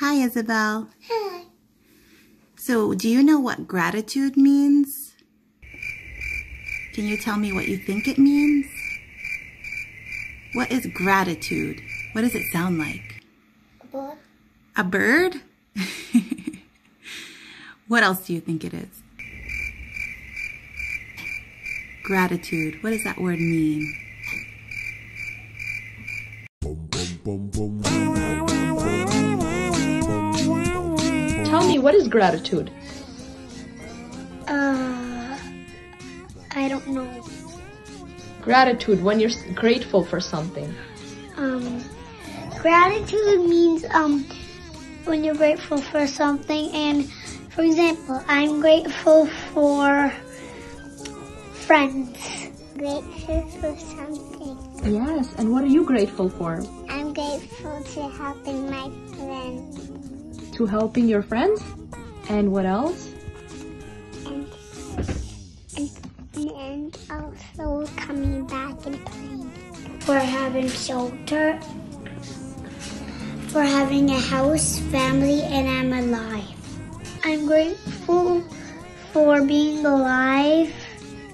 Hi, Isabel. Hi. So, do you know what gratitude means? Can you tell me what you think it means? What is gratitude? What does it sound like? A bird. A bird? what else do you think it is? Gratitude. What does that word mean? Tell me, what is gratitude? Uh, I don't know. Gratitude, when you're grateful for something. Um, gratitude means um when you're grateful for something, and for example, I'm grateful for friends. Grateful for something. Yes, and what are you grateful for? I'm grateful to helping my friends To helping your friends? And what else? and and, and also coming back and playing. For having shelter. For having a house, family, and I'm alive. I'm grateful for being alive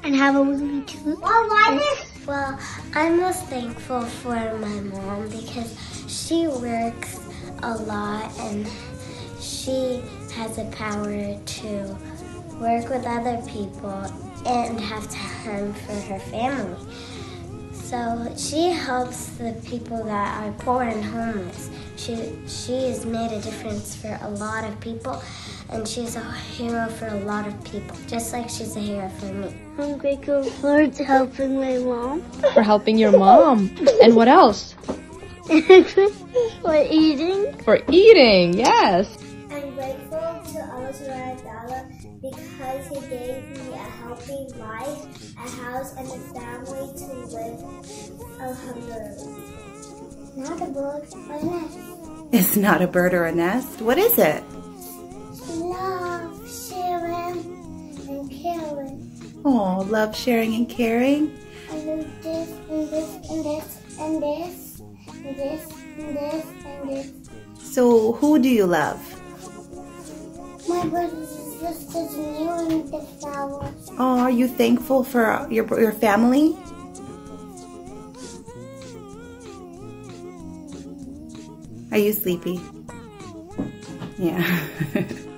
and have a wisdom tooth. Well, why this? Well, I'm most thankful for my mom because she works a lot and she has the power to work with other people and have time for her family. So she helps the people that are poor and homeless. She she has made a difference for a lot of people and she's a hero for a lot of people, just like she's a hero for me. I'm grateful for helping my mom. For helping your mom. And what else? for eating. For eating, yes. Allah subhanahu because he gave me a healthy life, a house, and a family to live. Alhamdulillah. Not a bird, but a nest. It's not a bird or a nest. What is it? Love, sharing, and caring. Oh, love, sharing, and caring. And then this, and this, and this, and this, and this, and this, and this. So, who do you love? My brothers sisters the flowers. Oh, are you thankful for your your family? Are you sleepy? Yeah.